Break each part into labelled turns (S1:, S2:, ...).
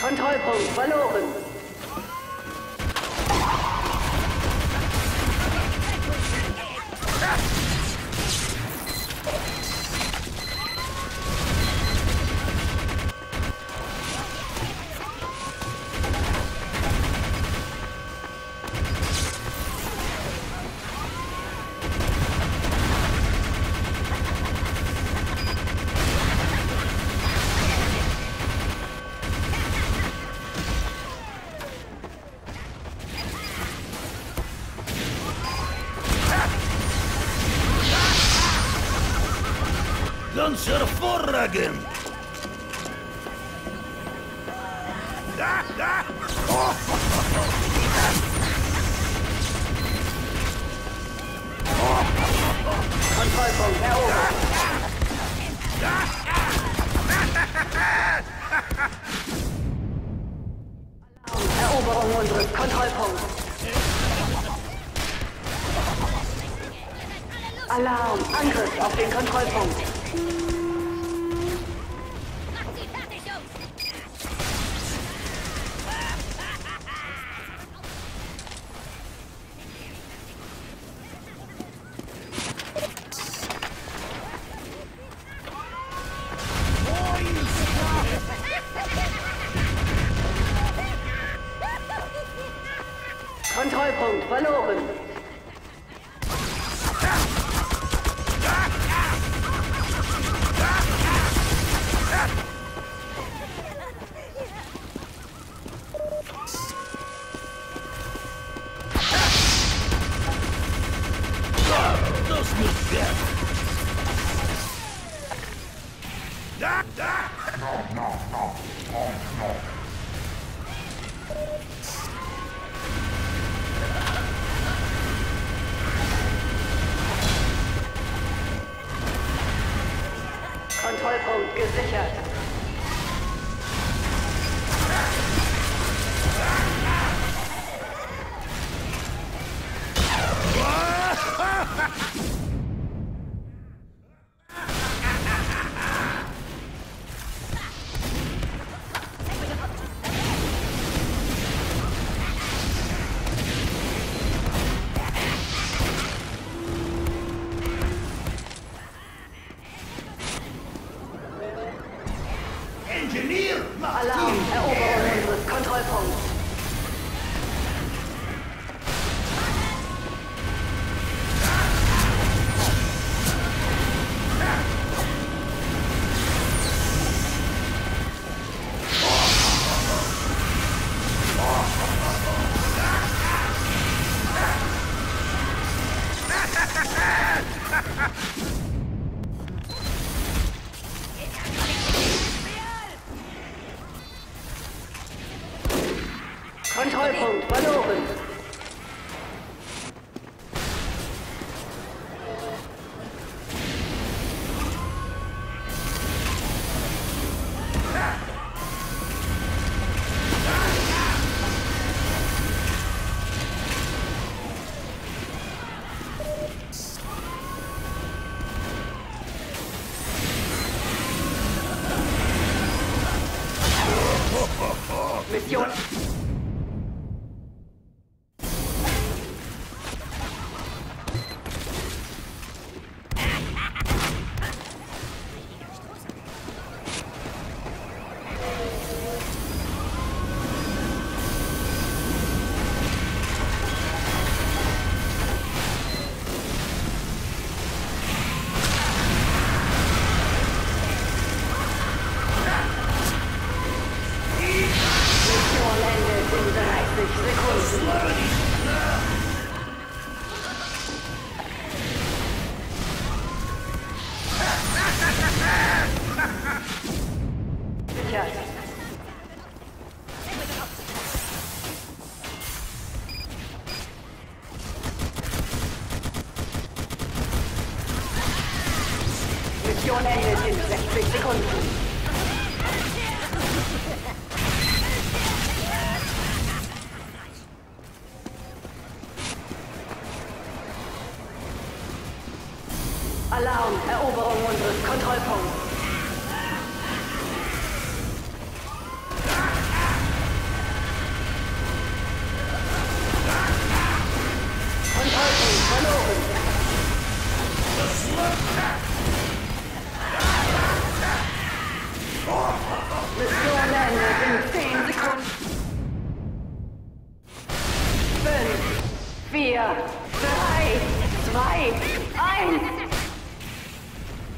S1: Kontrollpunkt verloren.
S2: Lancer vorragend!
S1: Kontrollpunkt erobert. Eroberung unseres Kontrollpunkts. Alarm! Angriff auf den Kontrollpunkt. Kontrollpunkt verloren.
S2: Das muss werden!
S1: Kontrollpunkt الزكاة.
S2: Engineer!
S1: Alarm! Eroberung unseres Kontrollpunkts. Kontrollpunkt verloren. Mission Mission endet in 60 Sekunden. Alarm, Eroberung unseres Kontrollpunkts. Kontrollpunkt verloren. Mission landet in 10 Sekunden. 5, 4, 3, 2, 1.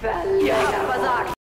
S1: Verlierer versagt.